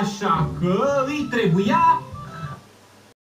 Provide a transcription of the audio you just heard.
Așa că îi trebuia